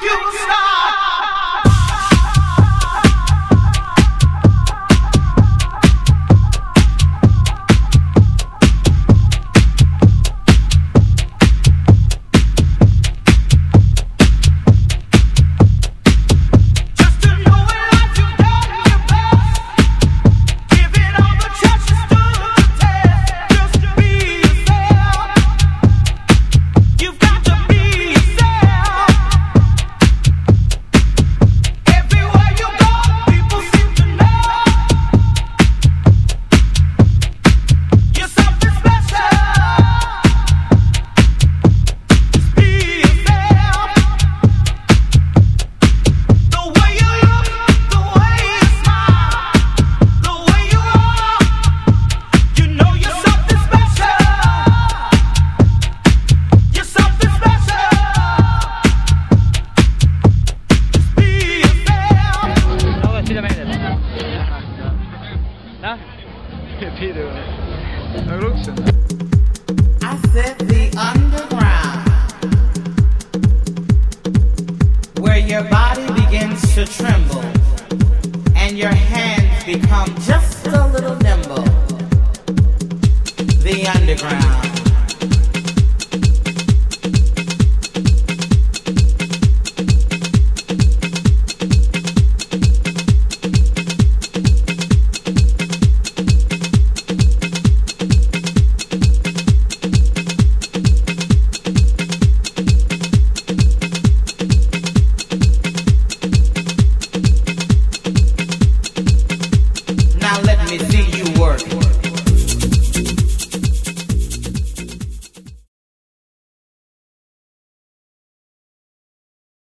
make you stop. I said the underground, where your body begins to tremble and your hands become just a little nimble. The underground. work.